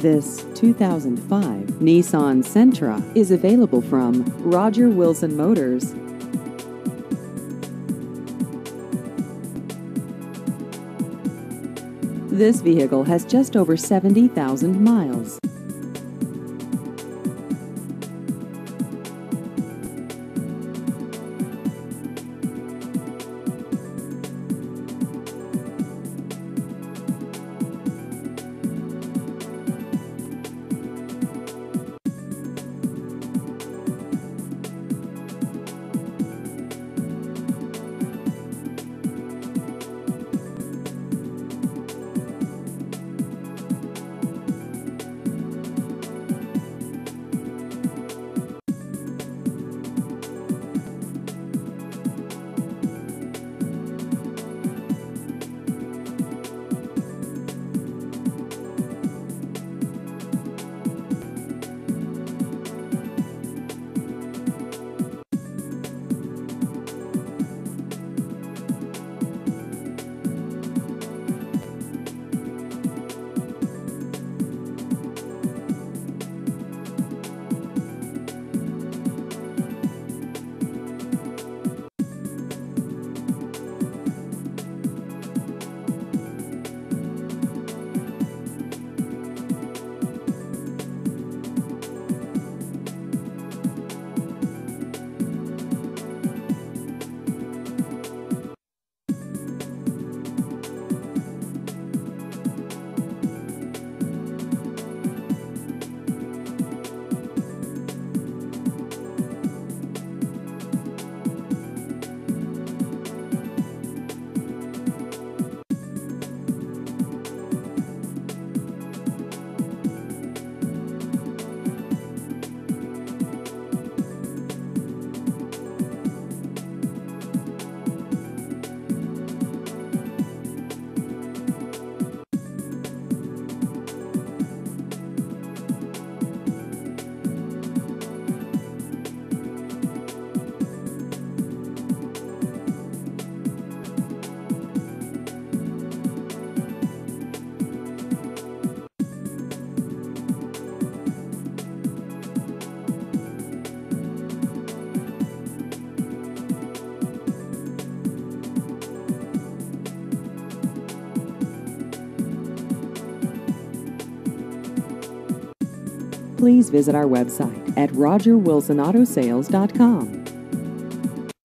This 2005 Nissan Sentra is available from Roger Wilson Motors. This vehicle has just over 70,000 miles. Please visit our website at rogerwilsonautosales.com.